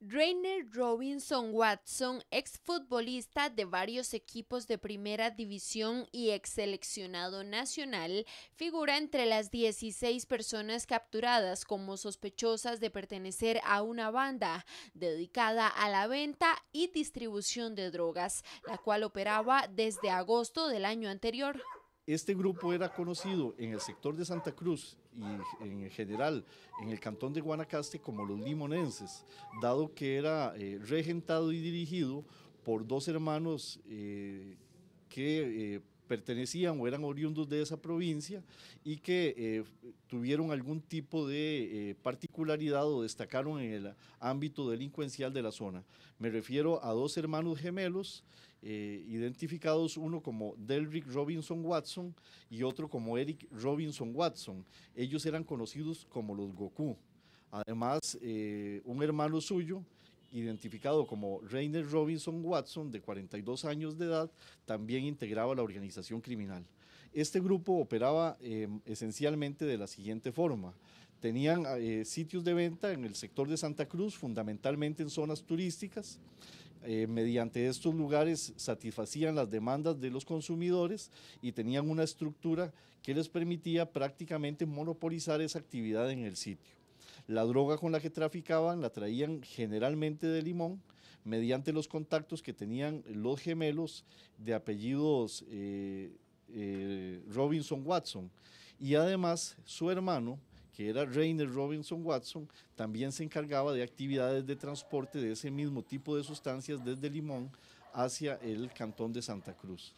Rainer Robinson Watson, exfutbolista de varios equipos de primera división y ex seleccionado nacional, figura entre las 16 personas capturadas como sospechosas de pertenecer a una banda dedicada a la venta y distribución de drogas, la cual operaba desde agosto del año anterior. Este grupo era conocido en el sector de Santa Cruz y en general en el cantón de Guanacaste como los limonenses, dado que era eh, regentado y dirigido por dos hermanos eh, que eh, pertenecían o eran oriundos de esa provincia y que tuvieron algún tipo de particularidad o destacaron en el ámbito delincuencial de la zona. Me refiero a dos hermanos gemelos eh, identificados, uno como Delrick Robinson Watson y otro como Eric Robinson Watson. Ellos eran conocidos como los Goku. Además, eh, un hermano suyo, identificado como Rainer Robinson Watson, de 42 años de edad, también integraba la organización criminal. Este grupo operaba em, esencialmente de la siguiente forma. Tenían eh, sitios de venta en el sector de Santa Cruz, fundamentalmente en zonas turísticas. Eh, mediante estos lugares satisfacían las demandas de los consumidores y tenían una estructura que les permitía prácticamente monopolizar esa actividad en el sitio. La droga con la que traficaban la traían generalmente de Limón, mediante los contactos que tenían los gemelos de apellidos eh, eh, Robinson Watson. Y además su hermano, que era Rainer Robinson Watson, también se encargaba de actividades de transporte de ese mismo tipo de sustancias desde Limón hacia el cantón de Santa Cruz.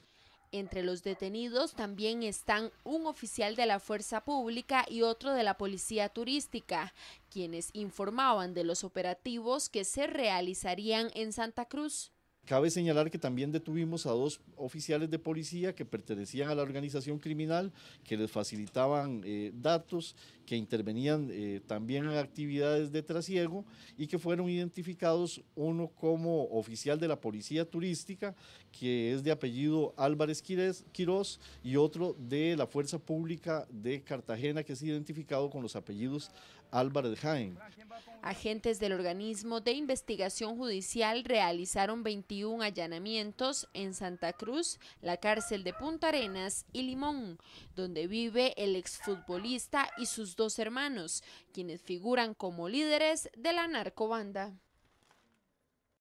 Entre los detenidos también están un oficial de la Fuerza Pública y otro de la Policía Turística, quienes informaban de los operativos que se realizarían en Santa Cruz. Cabe señalar que también detuvimos a dos oficiales de policía que pertenecían a la organización criminal, que les facilitaban eh, datos, que intervenían eh, también en actividades de trasiego y que fueron identificados uno como oficial de la policía turística, que es de apellido Álvarez Quirós, y otro de la Fuerza Pública de Cartagena, que es identificado con los apellidos Álvarez Jaén. Agentes del organismo de investigación judicial realizaron 21 allanamientos en Santa Cruz, la cárcel de Punta Arenas y Limón, donde vive el exfutbolista y sus dos hermanos, quienes figuran como líderes de la narcobanda.